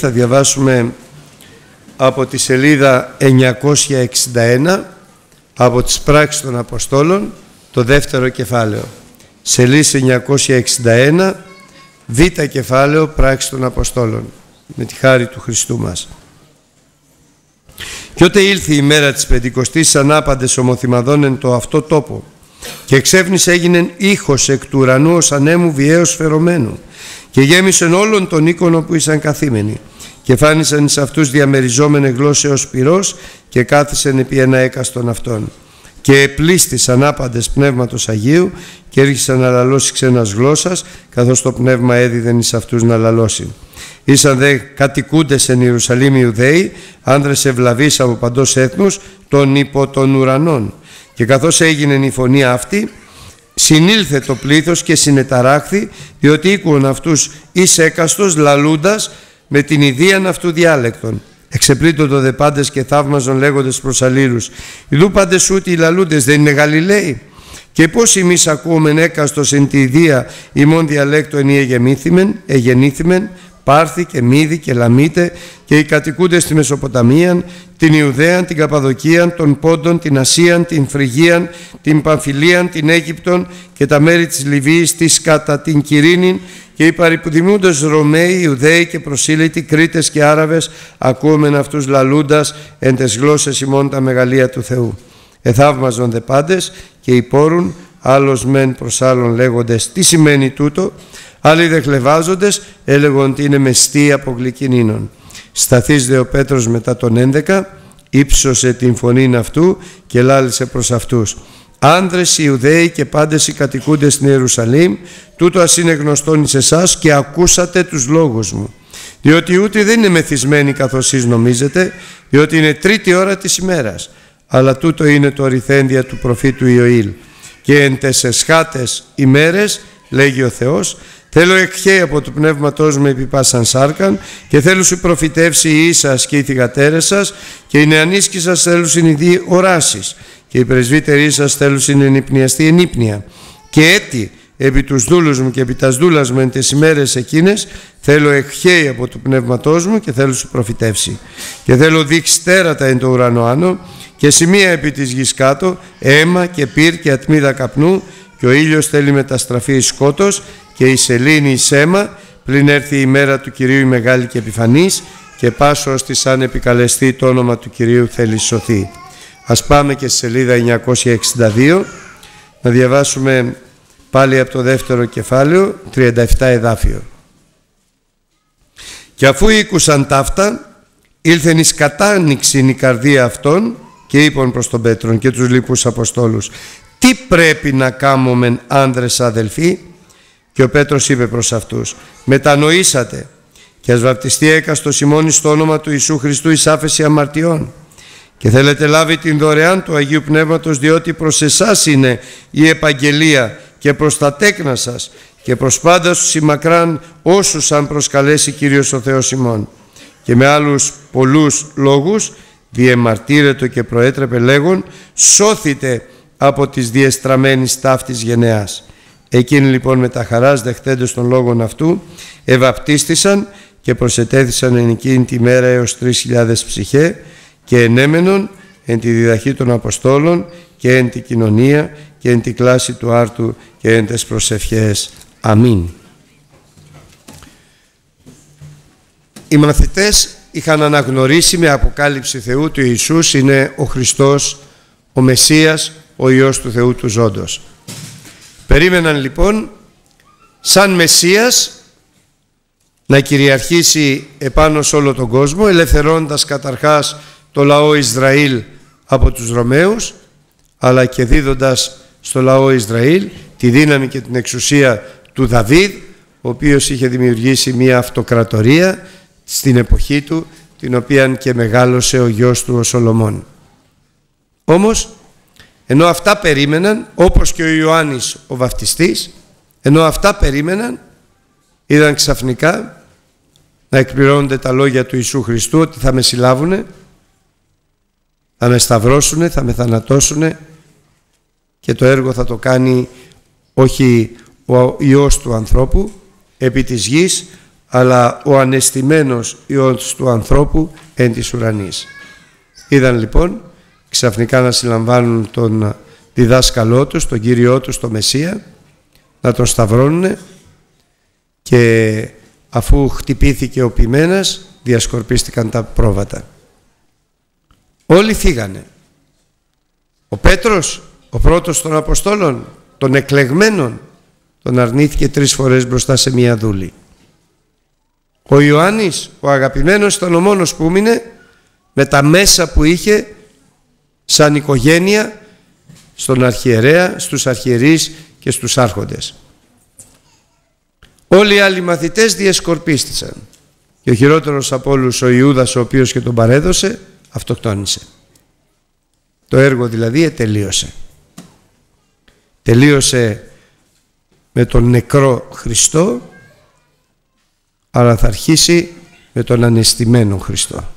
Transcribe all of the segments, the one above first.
Θα διαβάσουμε από τη σελίδα 961 από τις πράξεις των Αποστόλων το δεύτερο κεφάλαιο. Σελίδα 961 β κεφάλαιο πράξεις των Αποστόλων με τη χάρη του Χριστού μας. Και ότε ήλθε η μέρα της Πεντηκοστής ανάπαντες ομοθυμαδών εν το αυτό τόπο και εξέφνης έγινεν ήχος εκ του ουρανού ως ανέμου βιαίως φερωμένου και γέμισεν όλων τον οίκονο που ήσαν καθήμενοι και φάνησαν σε αυτούς διαμεριζόμενες γλώσσεως πυρός και κάθισαν επί ένα έκαστον αυτών και επλήστησαν άπαντες πνεύματος Αγίου και έρχισαν να λαλώσει ξένας γλώσσας καθώς το πνεύμα έδιδεν εις αυτούς να λαλώσει. Ήσαν δε κατοικούντες εν Ιερουσαλήμ Ιουδαίοι, άνδρες ευλαβείς από παντός έθνους, των υπό των ουρανών. Και καθώς έγινε η φωνή αυτή, συνήλθε το πλήθος και συνεταράχθη, διότι οίκουον αυτούς εις έκαστος λαλούντας με την ιδίαν αυτού διάλεκτον. Εξεπλήττοντο δε πάντες και θαύμαζον λέγοντες προς αλλήλους. Ιδού πάντες ούτε οι λαλούντες δεν είναι Γαλιλαίοι; Και πώς εμείς ακούμε έκαστος εν τη ιδία ημών διαλέκτο εν εγεννήθημεν, Πάρθη και Μύδη και Λαμίτε και οι κατοικούντες στη Μεσοποταμία, την Ιουδαία, την Καπαδοκία, τον Πόντον, την Ασία, την Φρυγία, την Παμφιλία, την Αίγυπτον και τα μέρη της Λιβύης, της κατά την Κυρίνη και οι παρυπουδημούντες Ρωμαίοι, Ιουδαίοι και προσήλυτοι, Κρήτες και Άραβες, ακούμεν αυτούς λαλούντας εν τες γλώσσες ημών τα μεγαλεία του Θεού. Εθαύμαζον δε πάντες και υπόρουν, άλλος μεν προς άλλον λέγοντες τι σημαίνει τούτο, Άλλοι δε χλεβάζοντες έλεγον ότι είναι μεστή από γλυκινίνων. Σταθείς δε ο Πέτρος μετά τον 11, ύψωσε την φωνή αυτού και λάλησε προς αυτούς. Άνδρες Ιουδαίοι και πάντες οι κατοικούντες στην Ιερουσαλήμ, τούτο ας είναι γνωστόν εις εσάς και ακούσατε τους λόγους μου. Διότι ούτε δεν είναι μεθυσμένοι καθώς εσείς νομίζετε, διότι είναι τρίτη ώρα της ημέρας. Αλλά τούτο είναι το αριθέντια του προφήτου Ιωήλ. Και εν τεσσεσχάτες ημέρες, λέγει ο Θεός, Θέλω εκχέ από το πνεύματός μου επί πάσαν σάρκαν και θέλω σου προφητεύσει η ίσας και οι θυγατέρες σας και οι νεανίσκοι σας θέλουν συνειδεί οράσεις και οι πρεσβύτεροι σας θέλουν συνενυπνιαστεί ενύπνια. Και έτη επί τους δούλους μου και επί τας δούλας μου εν τις ημέρες εκείνες θέλω εκχέει από το πνεύματός μου και θέλω σου προφητεύσει. Και θέλω δείξει τέρατα εν το ουρανό άνω και σημεία επί της γης κάτω αίμα και πυρ και ατμίδα καπνού και ο ήλιος θέλει μεταστραφεί σκότος και η σελήνη η σέμα πλην έρθει η μέρα του Κυρίου η Μεγάλη και Επιφανής και πάσο ώστε σαν επικαλεστεί το όνομα του Κυρίου θέλει σωθεί. Ας πάμε και στη σελίδα 962 να διαβάσουμε πάλι από το δεύτερο κεφάλαιο 37 εδάφιο. Και αφού ήκουσαν ταύτα ήλθεν εις κατάνοιξην η καρδία αυτών και είπαν προς τον Πέτρον και τους λοιπούς Αποστόλους τι πρέπει να κάνουμε άνδρες αδελφοί και ο Πέτρος είπε προς αυτούς «Μετανοήσατε και ας βαπτιστεί έκαστος ημώνη στο όνομα του Ιησού Χριστού εις άφεση αμαρτιών και θέλετε λάβει την δωρεάν του Αγίου Πνεύματος διότι προς εσάς είναι η επαγγελία και προς τα τέκνα σας και προς πάντα στους ημακράν όσους αν προσκαλέσει Κύριος ο Θεός ημών». Και με άλλους πολλούς λόγους διεμαρτύρετο και προέτρεπε λέγον «Σώθητε από τις διεστραμμένης ταύτης γενεάς». Εκείνοι λοιπόν με τα χαράς δεχτέντες των λόγων αυτού ευαπτίστησαν και προσετέθησαν εν εκείνη τη μέρα έως 3.000 ψυχέ και ενέμενον εν τη διδαχή των Αποστόλων και εν τη κοινωνία και εν τη κλάση του άρτου και εν τες προσευχές. Αμήν. Οι μαθητές είχαν αναγνωρίσει με αποκάλυψη Θεού του Ιησούς είναι ο Χριστός, ο Μεσσίας, ο Υιός του Θεού του Ζώντος. Περίμεναν λοιπόν σαν Μεσσίας να κυριαρχήσει επάνω σε όλο τον κόσμο ελευθερώντας καταρχάς το λαό Ισραήλ από τους Ρωμαίους αλλά και δίδοντας στο λαό Ισραήλ τη δύναμη και την εξουσία του Δαβίδ ο οποίος είχε δημιουργήσει μια αυτοκρατορία στην εποχή του την οποία και μεγάλωσε ο γιος του ο Σολομών. Όμως ενώ αυτά περίμεναν, όπως και ο Ιωάννης ο βαφτιστής, ενώ αυτά περίμεναν, είδαν ξαφνικά να εκπληρώνονται τα λόγια του Ιησού Χριστού ότι θα με συλλάβουνε, θα με σταυρώσουνε, θα με θανατώσουνε και το έργο θα το κάνει όχι ο Υιός του ανθρώπου επί της γης, αλλά ο ανεστημένος Υιός του ανθρώπου εν της ουρανής. Είδαν λοιπόν ξαφνικά να συλλαμβάνουν τον διδάσκαλό τους, τον Κύριό τους, τον Μεσσία, να τον σταυρώνουν και αφού χτυπήθηκε ο ποιμένας διασκορπίστηκαν τα πρόβατα. Όλοι φύγανε. Ο Πέτρος, ο πρώτος των Αποστόλων, των εκλεγμένων, τον αρνήθηκε τρεις φορές μπροστά σε μία δούλη. Ο Ιωάννης, ο αγαπημένος, ήταν ο μόνος που μείνε με τα μέσα που είχε σαν οικογένεια στον αρχιερέα, στους αρχιερείς και στους άρχοντες. Όλοι οι άλλοι μαθητές διασκορπίστησαν και ο χειρότερος από όλους ο Ιούδας ο οποίος και τον παρέδωσε αυτοκτόνησε. Το έργο δηλαδή τελείωσε. Τελείωσε με τον νεκρό Χριστό αλλά θα αρχίσει με τον ανεστημένο Χριστό.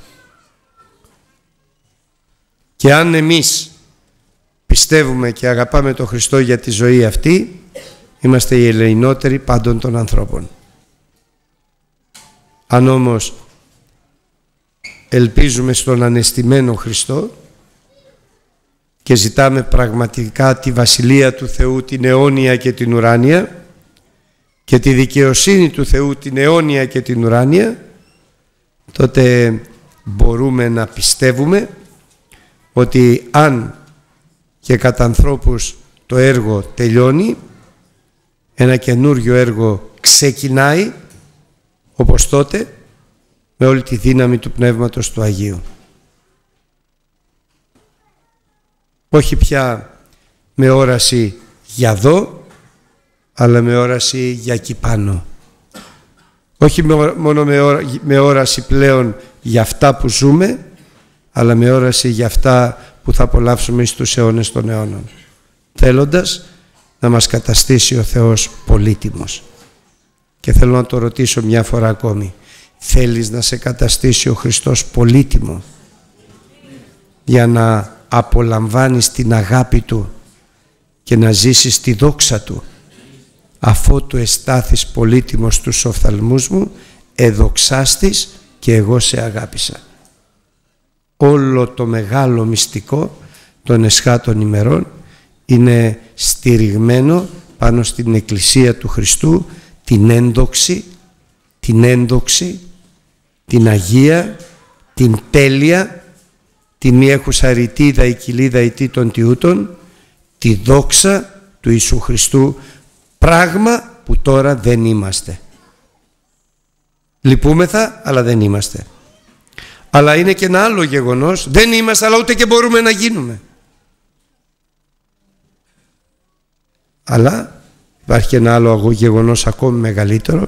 Και αν εμείς πιστεύουμε και αγαπάμε τον Χριστό για τη ζωή αυτή, είμαστε οι ελεηνότεροι πάντων των ανθρώπων. Αν όμως ελπίζουμε στον ανεστημένο Χριστό και ζητάμε πραγματικά τη Βασιλεία του Θεού την αιώνια και την ουράνια και τη δικαιοσύνη του Θεού την αιώνια και την ουράνια τότε μπορούμε να πιστεύουμε ότι αν και κατά ανθρώπους το έργο τελειώνει ένα καινούριο έργο ξεκινάει όπως τότε με όλη τη δύναμη του Πνεύματος του Αγίου. Όχι πια με όραση για δω, αλλά με όραση για εκεί πάνω. Όχι μόνο με όραση πλέον για αυτά που ζούμε, αλλά με όραση για αυτά που θα απολαύσουμε στους αιώνες των αιώνων. Θέλοντας να μας καταστήσει ο Θεός πολύτιμος. Και θέλω να το ρωτήσω μια φορά ακόμη. Θέλεις να σε καταστήσει ο Χριστός πολύτιμο για να απολαμβάνεις την αγάπη Του και να ζήσεις τη δόξα Του αφού του εστάθεις πολύτιμος στους οφθαλμούς μου εδοξάστης και εγώ σε αγάπησα όλο το μεγάλο μυστικό των εσχάτων ημερών είναι στηριγμένο πάνω στην Εκκλησία του Χριστού την ένδοξη, την ένδοξη, την Αγία, την τέλεια, την μη έχουσα ρητίδα η κοιλίδα ητή των τιούτων, τη δόξα του Ιησού Χριστού, πράγμα που τώρα δεν είμαστε. Λυπούμεθα, αλλά δεν είμαστε. Αλλά είναι και ένα άλλο γεγονός, δεν είμαστε αλλά ούτε και μπορούμε να γίνουμε. Αλλά υπάρχει ένα άλλο γεγονός ακόμη μεγαλύτερο.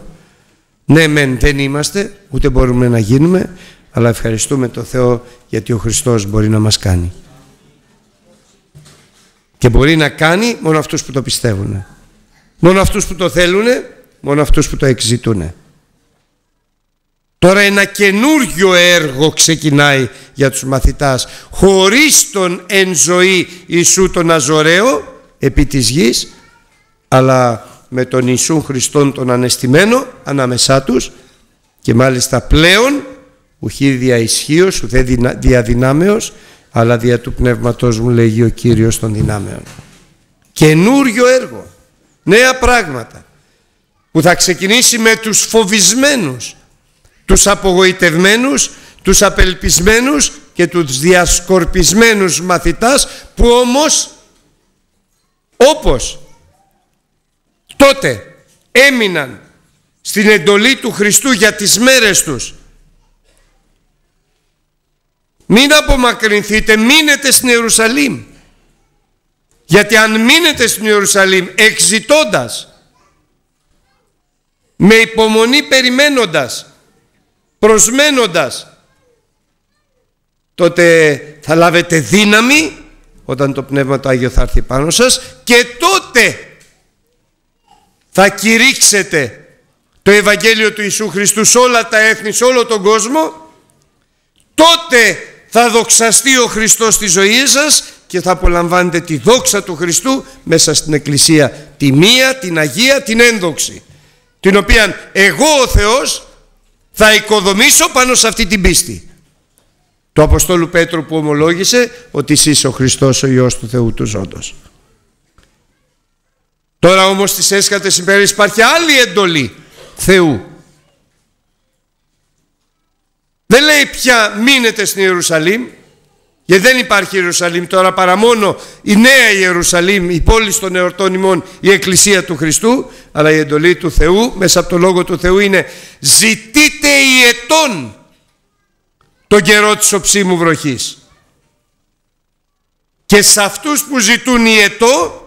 Ναι μεν δεν είμαστε, ούτε μπορούμε να γίνουμε, αλλά ευχαριστούμε τον Θεό γιατί ο Χριστός μπορεί να μας κάνει. Και μπορεί να κάνει μόνο αυτούς που το πιστεύουν. Μόνο αυτούς που το θέλουν, μόνο αυτούς που το εξητούν. Τώρα ένα καινούργιο έργο ξεκινάει για τους μαθητάς χωρίς τον εν ζωή Ιησού τον Αζωραίο επί της γης αλλά με τον Ιησού Χριστόν τον ανεστημένο ανάμεσά τους και μάλιστα πλέον ουχή δια ισχύος, ουδέ διαδυνάμεως αλλά δια του πνεύματός μου λέγει ο Κύριος των δυνάμεων. Καινούριο έργο, νέα πράγματα που θα ξεκινήσει με τους φοβισμένους τους απογοητευμένους, τους απελπισμένους και τους διασκορπισμένους μαθητάς που όμως όπως τότε έμειναν στην εντολή του Χριστού για τις μέρες τους μην απομακρυνθείτε, μείνετε στην Ιερουσαλήμ. Γιατί αν μείνετε στην Ιερουσαλήμ εξητώντας με υπομονή περιμένοντας προσμένοντας τότε θα λάβετε δύναμη όταν το Πνεύμα το Άγιο θα έρθει πάνω σας και τότε θα κηρύξετε το Ευαγγέλιο του Ιησού Χριστού σε όλα τα έθνη, σε όλο τον κόσμο. Τότε θα δοξαστεί ο Χριστός στη ζωή σας και θα απολαμβάνετε τη δόξα του Χριστού μέσα στην Εκκλησία. Τη μία, την Αγία, την ένδοξη την οποία εγώ ο Θεός Θα οικοδομήσω πάνω σε αυτή την πίστη. Το Αποστόλου Πέτρου που ομολόγησε ότι εσύ είσαι ο Χριστός ο Υιός του Θεού του Ζώντος. Τώρα όμως στις έσχατες ημέρες υπάρχει άλλη εντολή Θεού. Δεν λέει πια μείνετε στην Ιερουσαλήμ γιατί δεν υπάρχει Ιερουσαλήμ τώρα παρά μόνο η νέα Ιερουσαλήμ, η πόλη των εορτών ημών, η Εκκλησία του Χριστού, αλλά η εντολή του Θεού, μέσα από το Λόγο του Θεού είναι ζητείτε η ετών τον καιρό της οψίμου βροχής. Και σε αυτούς που ζητούν η ετώ,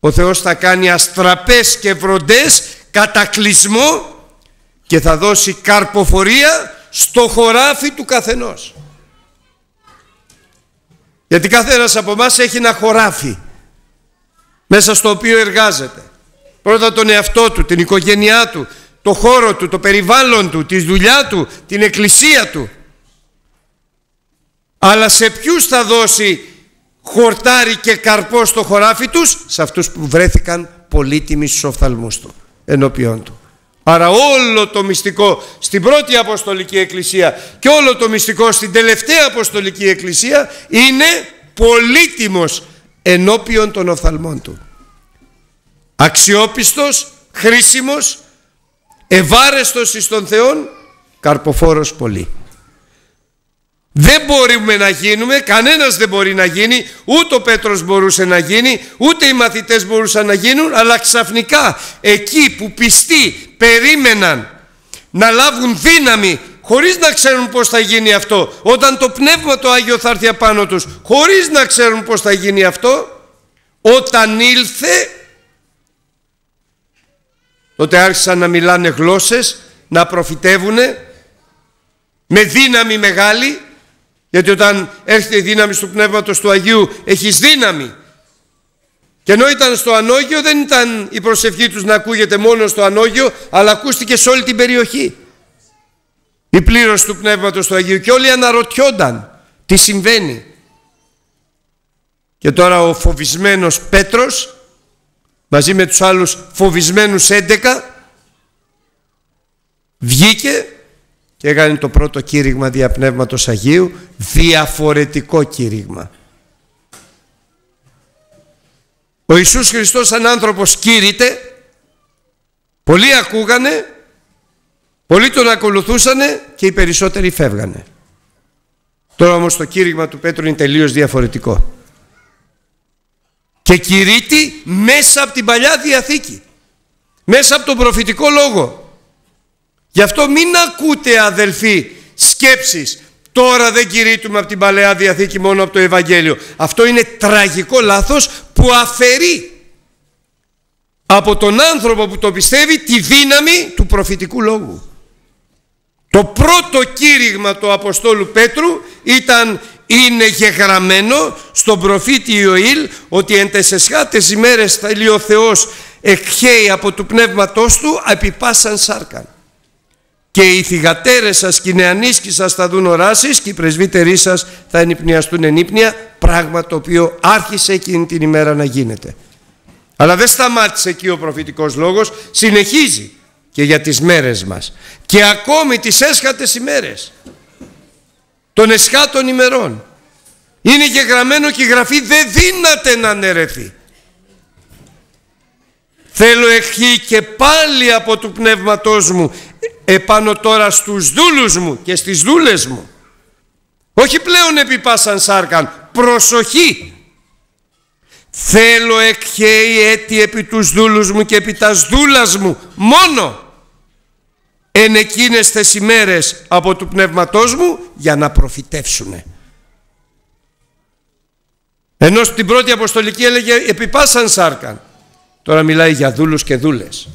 ο Θεός θα κάνει αστραπές και βροντές, κατακλυσμό και θα δώσει καρποφορία στο χωράφι του καθενός. Γιατί κάθε ένας από εμάς έχει ένα χωράφι μέσα στο οποίο εργάζεται. Πρώτα τον εαυτό του, την οικογένειά του, το χώρο του, το περιβάλλον του, τη δουλειά του, την εκκλησία του. Αλλά σε ποιους θα δώσει χορτάρι και καρπό στο χωράφι τους, σε αυτούς που βρέθηκαν πολύτιμοι στους οφθαλμούς του, ενώπιόν του. Άρα όλο το μυστικό στην πρώτη Αποστολική Εκκλησία και όλο το μυστικό στην τελευταία Αποστολική Εκκλησία είναι πολύτιμος ενώπιον των οφθαλμών του. Αξιόπιστος, χρήσιμος, ευάρεστος εις τον Θεόν, καρποφόρος πολύ. Δεν μπορούμε να γίνουμε, κανένας δεν μπορεί να γίνει, ούτε ο Πέτρος μπορούσε να γίνει, ούτε οι μαθητές μπορούσαν να γίνουν, αλλά ξαφνικά εκεί που πιστοί περίμεναν να λάβουν δύναμη χωρίς να ξέρουν πώς θα γίνει αυτό, όταν το Πνεύμα το Άγιο θα έρθει απάνω τους, χωρίς να ξέρουν πώς θα γίνει αυτό, όταν ήλθε, τότε άρχισαν να μιλάνε γλώσσες, να προφητεύουνε, με δύναμη μεγάλη, γιατί όταν έρχεται η δύναμη του Πνεύματος του Αγίου έχεις δύναμη. Και ενώ ήταν στο Ανώγιο δεν ήταν η προσευχή τους να ακούγεται μόνο στο Ανώγιο αλλά ακούστηκε σε όλη την περιοχή. Η πλήρωση του Πνεύματος του Αγίου και όλοι αναρωτιόνταν τι συμβαίνει. Και τώρα ο φοβισμένος Πέτρος μαζί με τους άλλους φοβισμένους 11 βγήκε και έκανε το πρώτο κήρυγμα δια Πνεύματος Αγίου διαφορετικό κήρυγμα. Ο Ιησούς Χριστός σαν άνθρωπος κήρυτε πολλοί ακούγανε πολλοί τον ακολουθούσανε και οι περισσότεροι φεύγανε. Τώρα όμως το κήρυγμα του Πέτρου είναι τελείως διαφορετικό. Και κηρύττει μέσα από την Παλιά Διαθήκη μέσα από τον προφητικό λόγο Γι' αυτό μην ακούτε αδελφοί σκέψεις Τώρα δεν κηρύττουμε από την Παλαιά Διαθήκη μόνο από το Ευαγγέλιο. Αυτό είναι τραγικό λάθος που αφαιρεί από τον άνθρωπο που το πιστεύει τη δύναμη του προφητικού λόγου. Το πρώτο κήρυγμα του Αποστόλου Πέτρου ήταν είναι γεγραμμένο στον προφήτη Ιωήλ ότι εν τεσσεσχάτες ημέρες θα ο Θεός εκχέει από του πνεύματός του επιπάσαν σάρκαν και οι θυγατέρες σας και οι νεανίσκοι σας θα δουν οράσεις και οι πρεσβύτεροι σας θα ενυπνιαστούν ενύπνια πράγμα το οποίο άρχισε εκείνη την ημέρα να γίνεται. Αλλά δεν σταμάτησε εκεί ο προφητικός λόγος συνεχίζει και για τις μέρες μας. Και ακόμη τις έσχατες ημέρες των εσχάτων ημερών. Είναι γεγραμμένο και η Γραφή δεν δύναται να αναιρεθεί θέλω ευχή και πάλι από του πνεύματός μου επάνω τώρα στους δούλους μου και στις δούλες μου. Όχι πλέον επί πάσαν σάρκαν προσοχή. Θέλω εκχέει έτη επί τους δούλους μου και επί τας δούλας μου μόνο. Εν εκείνες τις ημέρες από του πνεύματός μου για να προφητεύσουνε. Ενώ στην πρώτη αποστολική έλεγε επί πάσαν σάρκαν. Τώρα μιλάει για δούλους και δούλες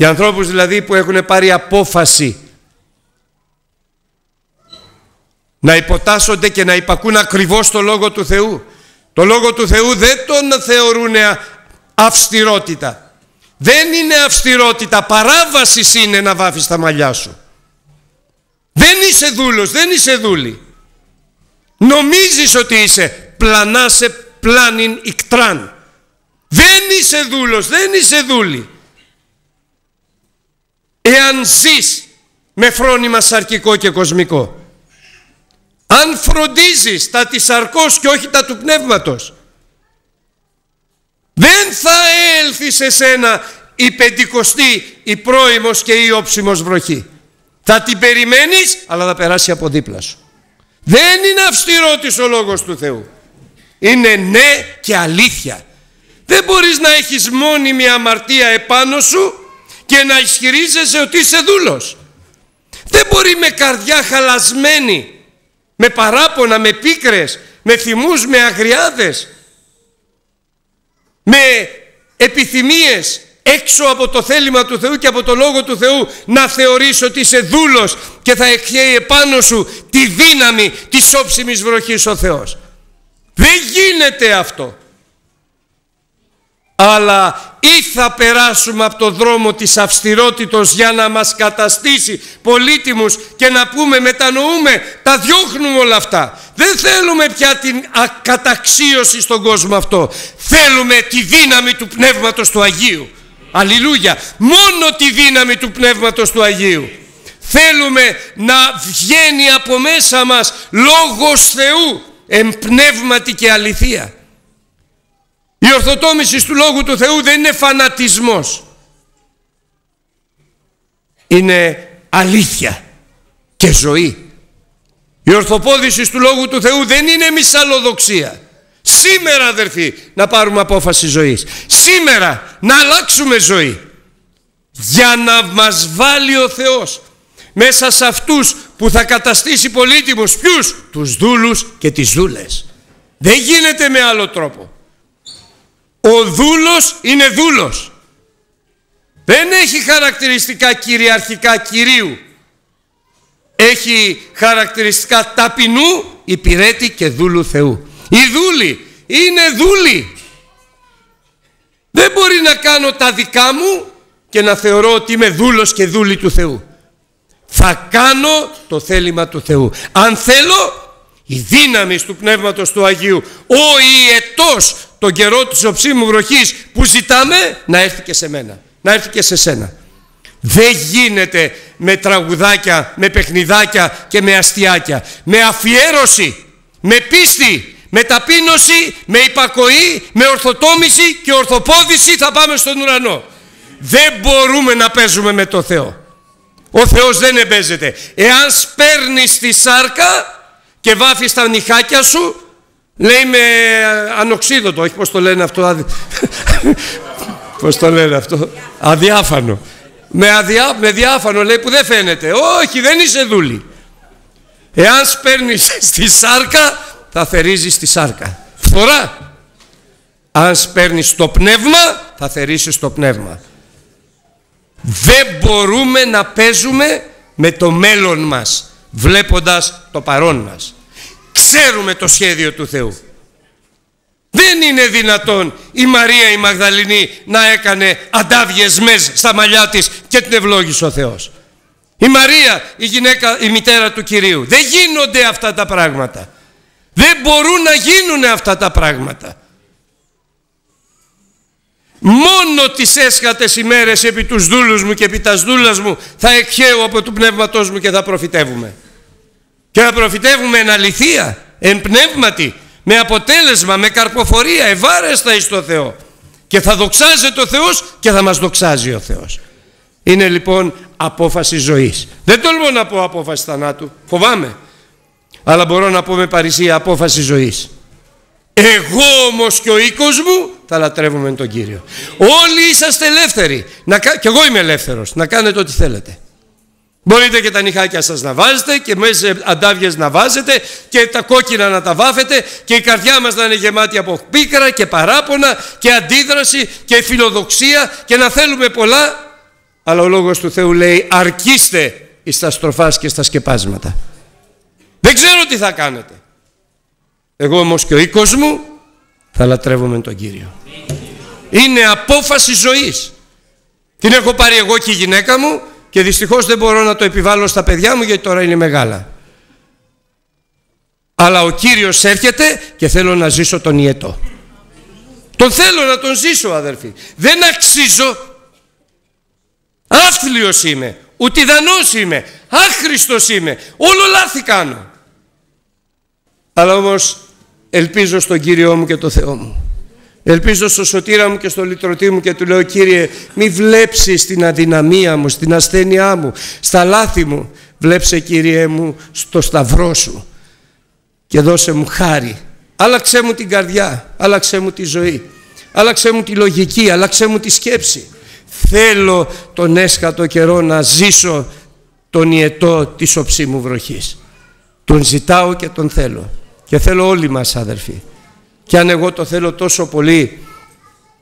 για ανθρώπους δηλαδή που έχουν πάρει απόφαση να υποτάσσονται και να υπακούν ακριβώς το Λόγο του Θεού. Το Λόγο του Θεού δεν τον θεωρούν αυστηρότητα. Δεν είναι αυστηρότητα, παράβασης είναι να βάφεις τα μαλλιά σου. Δεν είσαι δούλος, δεν είσαι δούλη. Νομίζεις ότι είσαι πλανάσε πλάνιν ικτράν. Δεν είσαι δούλος, δεν είσαι δούλη. Εάν ζεις με φρόνημα σαρκικό και κοσμικό. Αν φροντίζεις τα της σαρκός και όχι τα του πνεύματος, δεν θα έλθει σε σένα η πεντηκοστή, η πρώιμος και η όψιμος βροχή. Θα την περιμένεις, αλλά θα περάσει από δίπλα σου. Δεν είναι αυστηρότης ο λόγος του Θεού. Είναι ναι και αλήθεια. Δεν μπορείς να έχεις μόνιμη αμαρτία επάνω σου και να ισχυρίζεσαι ότι είσαι δούλος. Δεν μπορεί με καρδιά χαλασμένη, με παράπονα, με πίκρες, με θυμούς, με αγριάδες, με επιθυμίες έξω από το θέλημα του Θεού και από το Λόγο του Θεού να θεωρείς ότι είσαι δούλος και θα εκχέει επάνω σου τη δύναμη της όψιμης βροχής ο Θεός. Δεν γίνεται αυτό αλλά ή θα περάσουμε από το δρόμο της αυστηρότητος για να μας καταστήσει πολύτιμους και να πούμε μετανοούμε, τα διώχνουμε όλα αυτά. Δεν θέλουμε πια την ακαταξίωση στον κόσμο αυτό. Θέλουμε τη δύναμη του Πνεύματος του Αγίου. Αλληλούια. Μόνο τη δύναμη του Πνεύματος του Αγίου. Θέλουμε να βγαίνει από μέσα μας Λόγος Θεού, εμπνεύματι και αληθεία. Η ορθοτόμηση του Λόγου του Θεού δεν είναι φανατισμός. Είναι αλήθεια και ζωή. Η ορθοπόδηση του Λόγου του Θεού δεν είναι μυσαλλοδοξία. Σήμερα αδερφοί να πάρουμε απόφαση ζωής. Σήμερα να αλλάξουμε ζωή. Για να μας βάλει ο Θεός μέσα σε αυτούς που θα καταστήσει πολύτιμους ποιους; Τους δούλους και τις δούλες. Δεν γίνεται με άλλο τρόπο. Ο δούλος είναι δούλος. Δεν έχει χαρακτηριστικά κυριαρχικά κυρίου. Έχει χαρακτηριστικά ταπεινού, υπηρέτη και δούλου Θεού. Η δούλη είναι δούλη. Δεν μπορεί να κάνω τα δικά μου και να θεωρώ ότι είμαι δούλος και δούλη του Θεού. Θα κάνω το θέλημα του Θεού. Αν θέλω η δύναμη του Πνεύματος του Αγίου, ο ιετός τον καιρό της οψίμου βροχής που ζητάμε να έρθει και σε μένα, να έρθει και σε σένα. Δεν γίνεται με τραγουδάκια, με παιχνιδάκια και με αστιάκια. Με αφιέρωση, με πίστη, με ταπείνωση, με υπακοή, με ορθοτόμηση και ορθοπόδηση θα πάμε στον ουρανό. Δεν μπορούμε να παίζουμε με το Θεό. Ο Θεός δεν εμπέζεται. Εάν σπέρνεις τη σάρκα και βάφεις τα νυχάκια σου λέει με ανοξίδωτο όχι πως το λένε αυτό αδι... πως το λένε αυτό αδιάφανο. Με, αδιά... με διάφανο λέει που δεν φαίνεται. Όχι δεν είσαι δούλη. Εάν σπέρνεις στη σάρκα θα θερίζεις τη σάρκα. Φθορά. Αν σπέρνεις το πνεύμα θα θερήσεις το πνεύμα. Δεν μπορούμε να παίζουμε με το μέλλον μας βλέποντας το παρόν μας. Ξέρουμε το σχέδιο του Θεού. Δεν είναι δυνατόν η Μαρία η Μαγδαληνή να έκανε αντάβιες μες στα μαλλιά της και την ευλόγησε ο Θεός. Η Μαρία, η γυναίκα, η μητέρα του Κυρίου. Δεν γίνονται αυτά τα πράγματα. Δεν μπορούν να γίνουν αυτά τα πράγματα. Μόνο τις έσχατες ημέρες επί τους δούλους μου και επί τα δούλας μου θα εκχαίω από του πνεύματός μου και θα προφητεύουμε. Και θα προφητεύουμε εν αληθεία, εν πνεύματι, με αποτέλεσμα, με καρποφορία, ευάρεστα εις το Θεό. Και θα δοξάζεται ο Θεός και θα μας δοξάζει ο Θεός. Είναι λοιπόν απόφαση ζωής. Δεν τολμώ να πω απόφαση θανάτου, φοβάμαι. Αλλά μπορώ να πω με παρησία απόφαση ζωής. Εγώ όμως και ο οίκος μου θα λατρεύουμε τον Κύριο. Όλοι είσαστε ελεύθεροι. Να, και εγώ είμαι ελεύθερος. Να κάνετε ό,τι θέλετε. Μπορείτε και τα νυχάκια σας να βάζετε και μέσα αντάβιες να βάζετε και τα κόκκινα να τα βάφετε και η καρδιά μας να είναι γεμάτη από πίκρα και παράπονα και αντίδραση και φιλοδοξία και να θέλουμε πολλά. Αλλά ο Λόγος του Θεού λέει αρκίστε εις τα στροφάς και στα σκεπάσματα. Δεν ξέρω τι θα κάνετε. Εγώ όμως και ο οίκος μου θα λατρεύουμε τον Κύριο. Είναι απόφαση ζωής. Την έχω πάρει εγώ και η γυναίκα μου και δυστυχώς δεν μπορώ να το επιβάλλω στα παιδιά μου γιατί τώρα είναι μεγάλα. Αλλά ο Κύριος έρχεται και θέλω να ζήσω τον ιετό. Τον θέλω να τον ζήσω αδερφοί. Δεν αξίζω. Άθλιος είμαι, ουτιδανός είμαι, άχρηστος είμαι, όλο λάθη κάνω. Αλλά όμως ελπίζω στον Κύριό μου και το Θεό μου. Ελπίζω στο σωτήρα μου και στο λυτρωτή μου και του λέω Κύριε μη βλέψεις την αδυναμία μου, στην ασθένειά μου, στα λάθη μου. Βλέψε Κύριε μου στο σταυρό σου και δώσε μου χάρη. Άλλαξέ μου την καρδιά, άλλαξέ μου τη ζωή, άλλαξέ μου τη λογική, άλλαξέ μου τη σκέψη. Θέλω τον έσκατο καιρό να ζήσω τον ιετό της οψίμου βροχής. Τον ζητάω και τον θέλω. Και θέλω όλοι μας αδερφοί. Και αν εγώ το θέλω τόσο πολύ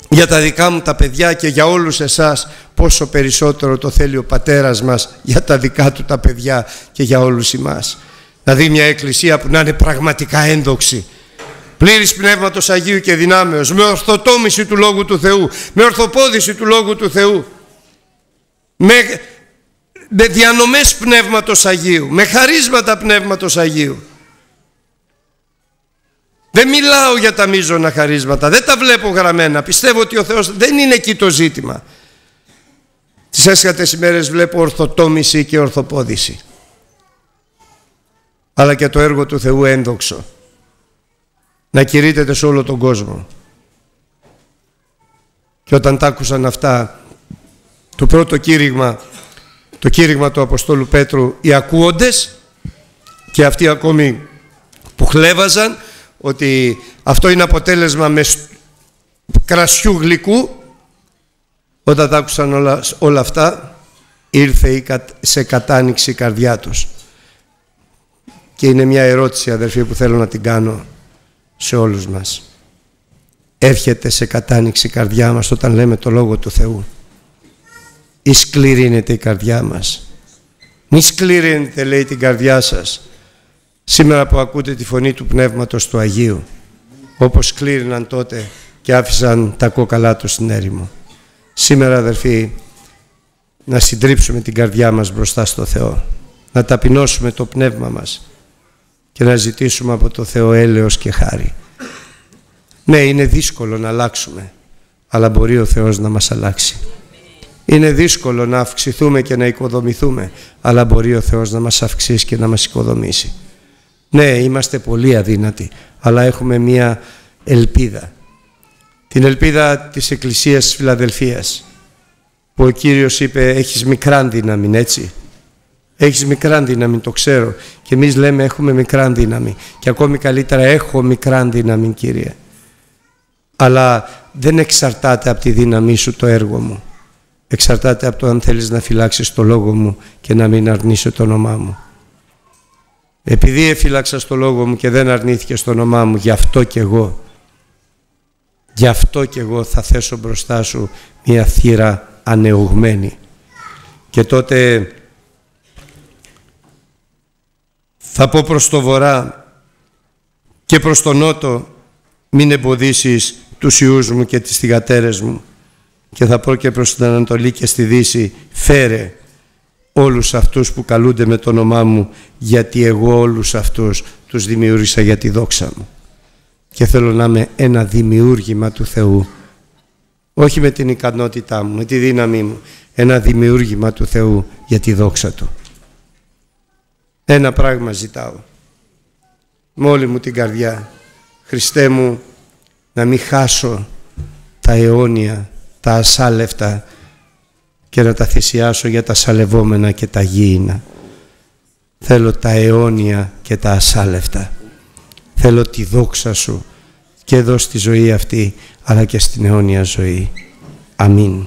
για τα δικά μου τα παιδιά και για όλους εσάς πόσο περισσότερο το θέλει ο πατέρας μας για τα δικά του τα παιδιά και για όλους εμάς. Δηλαδή μια εκκλησία που να είναι πραγματικά ένδοξη πλήρης Πνεύματος Αγίου και δυνάμεως με ορθοτόμηση του Λόγου του Θεού με ορθοπόδηση του Λόγου του Θεού με, με διανομές Πνεύματος Αγίου με χαρίσματα Πνεύματος Αγίου δεν μιλάω για τα μείζωνα χαρίσματα, δεν τα βλέπω γραμμένα. Πιστεύω ότι ο Θεός δεν είναι εκεί το ζήτημα. Τις έσχατες ημέρες βλέπω ορθοτόμηση και ορθοπόδηση. Αλλά και το έργο του Θεού ένδοξο. Να κηρύτεται σε όλο τον κόσμο. Και όταν τα άκουσαν αυτά, το πρώτο κήρυγμα, το κήρυγμα του Αποστόλου Πέτρου, οι ακούοντες και αυτοί ακόμη που χλέβαζαν, ότι αυτό είναι αποτέλεσμα με κρασιού γλυκού. Όταν τα άκουσαν όλα, όλα αυτά ήρθε σε κατάνοιξη η καρδιά τους. Και είναι μια ερώτηση αδερφοί που θέλω να την κάνω σε όλους μας. Έρχεται σε κατάνοιξη η καρδιά μας όταν λέμε το Λόγο του Θεού. Ή σκληρύνεται η καρδιά μας. Μη σκληρύνεται λέει την καρδιά σας Σήμερα που ακούτε τη φωνή του Πνεύματος του Αγίου, όπως κλήριναν τότε και άφησαν τα κόκαλά τους στην έρημο. Σήμερα αδερφοί, να συντρίψουμε την καρδιά μας μπροστά στο Θεό, να ταπεινώσουμε το πνεύμα μας και να ζητήσουμε από το Θεό έλεος και χάρη. Ναι, είναι δύσκολο να αλλάξουμε, αλλά μπορεί ο Θεός να μας αλλάξει. Είναι δύσκολο να αυξηθούμε και να οικοδομηθούμε, αλλά μπορεί ο Θεός να μας αυξήσει και να μας οικοδομήσει. Ναι, είμαστε πολύ αδύνατοι, αλλά έχουμε μία ελπίδα. Την ελπίδα της Εκκλησίας της Φιλαδελφίας, που ο Κύριος είπε έχεις μικρά δύναμη, έτσι. Έχεις μικρά δύναμη, το ξέρω. Και εμείς λέμε έχουμε μικρά δύναμη. Και ακόμη καλύτερα έχω μικρά δύναμη, Κύριε. Αλλά δεν εξαρτάται από τη δύναμή σου το έργο μου. Εξαρτάται από το αν θέλεις να φυλάξεις το λόγο μου και να μην αρνήσω το όνομά μου. Επειδή έφυλαξα στο λόγο μου και δεν αρνήθηκε στο όνομά μου, γι' αυτό και εγώ, γι' αυτό και εγώ θα θέσω μπροστά σου μια θύρα ανεωγμένη. Και τότε θα πω προς το βορρά και προς το νότο μην εμποδίσεις τους ιούς μου και τις θυγατέρες μου και θα πω και προς την Ανατολή και στη Δύση φέρε όλους αυτούς που καλούνται με το όνομά μου γιατί εγώ όλους αυτούς τους δημιούργησα για τη δόξα μου. Και θέλω να είμαι ένα δημιούργημα του Θεού. Όχι με την ικανότητά μου, με τη δύναμή μου. Ένα δημιούργημα του Θεού για τη δόξα Του. Ένα πράγμα ζητάω. Με όλη μου την καρδιά. Χριστέ μου να μην χάσω τα αιώνια, τα ασάλευτα και να τα θυσιάσω για τα σαλευόμενα και τα γήινα. Θέλω τα αιώνια και τα ασάλευτα. Θέλω τη δόξα Σου και εδώ στη ζωή αυτή αλλά και στην αιώνια ζωή. Αμήν.